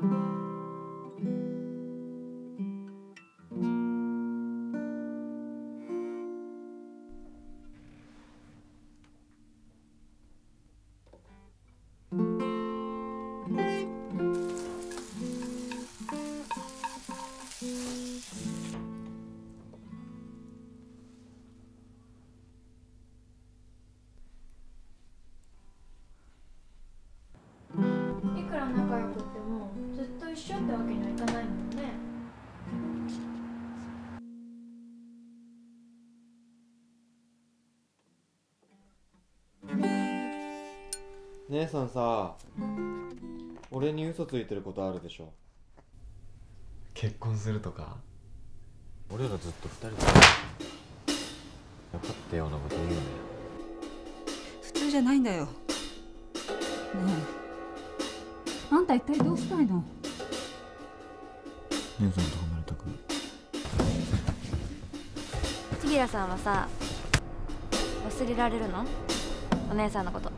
thank you くら仲良くってもずっと一緒ってわけにはいかないもんね。姉さんさ俺に嘘ついてることあるでしょ？結婚するとか？俺らずっと二人で。分かったようなこと言うね。普通じゃないんだよ。ねえあんた一体どうしたいの？姉さんと離れたくない。千吉さんはさ忘れられるの？お姉さんのこと